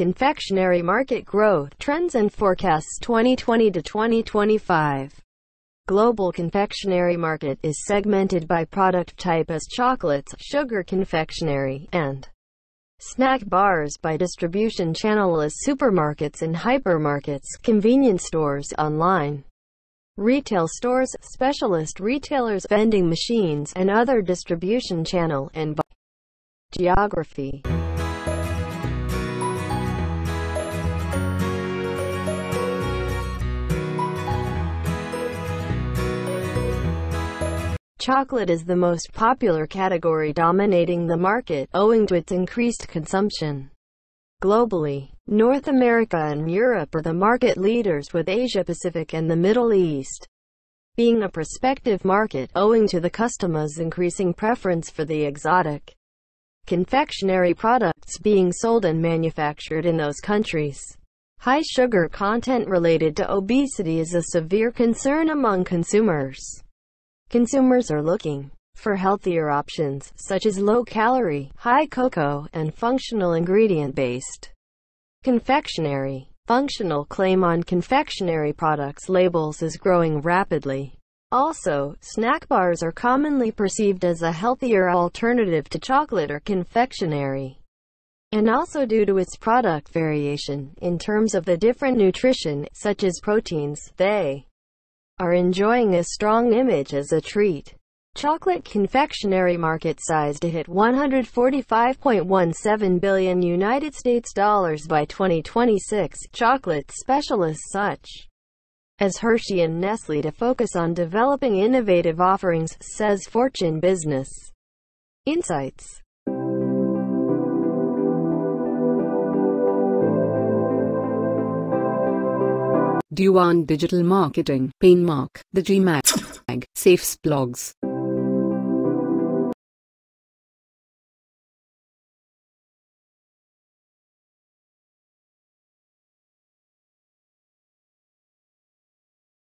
Confectionery Market Growth Trends and Forecasts 2020 to 2025 Global confectionery market is segmented by product type as chocolates, sugar confectionery, and snack bars by distribution channel as supermarkets and hypermarkets, convenience stores, online retail stores, specialist retailers, vending machines, and other distribution channel, and geography. Chocolate is the most popular category dominating the market, owing to its increased consumption. Globally, North America and Europe are the market leaders with Asia-Pacific and the Middle East being a prospective market, owing to the customers' increasing preference for the exotic confectionery products being sold and manufactured in those countries. High sugar content related to obesity is a severe concern among consumers. Consumers are looking for healthier options, such as low-calorie, high cocoa, and functional ingredient-based confectionery. Functional claim on confectionery products labels is growing rapidly. Also, snack bars are commonly perceived as a healthier alternative to chocolate or confectionery. And also due to its product variation, in terms of the different nutrition, such as proteins, they are enjoying a strong image as a treat. Chocolate confectionery market size to hit 145.17 billion United States dollars by 2026. Chocolate specialists such as Hershey and Nestle to focus on developing innovative offerings, says Fortune Business Insights. Dewan Digital Marketing, PainMark, The GMAT, Saifs Blogs.